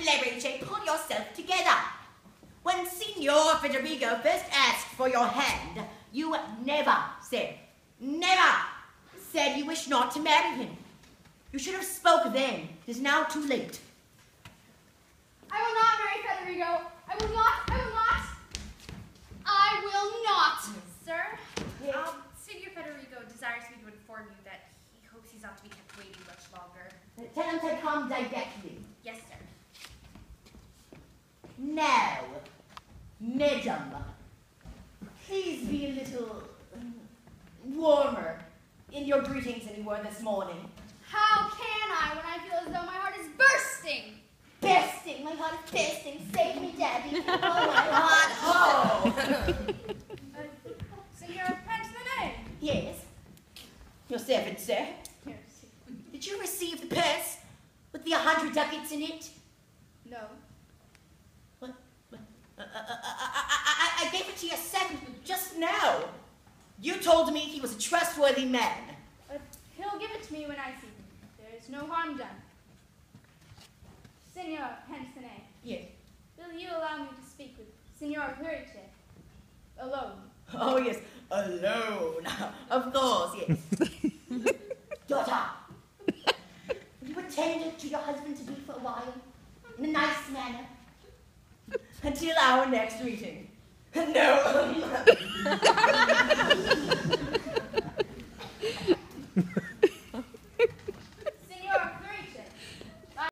Lebrice, pull yourself together. When Signor Federigo first asked for your hand, you never said, never said you wish not to marry him. You should have spoke then. It is now too late. I will not marry Federigo. I will not. I will not. I will not. Sir, Yes. um, Senor Federigo desires me to inform you that he hopes he's not to be kept waiting much longer. Tell him to come directly. Yes, sir. Now, Madam, please be a little um, warmer in your greetings than you were this morning. How can I when I feel as though my heart is bursting? Bursting, my heart is bursting. Save me, Daddy. Oh, my heart. Oh. Senor Pensionet. yes. Your servant, sir. Here, Did you receive the purse with the a hundred ducats in it? No. What? what? Uh, uh, uh, I, I, I, I gave it to you a second just now. You told me he was a trustworthy man. Uh, he'll give it to me when I see him. There's no harm done. Senor Pensionet, Yes. will you allow me to speak with Senor Perice? Alone. Oh, yes, alone. of course, yes. Daughter, will you attend to your husband to be for a while? In a nice manner? Until our next meeting. No.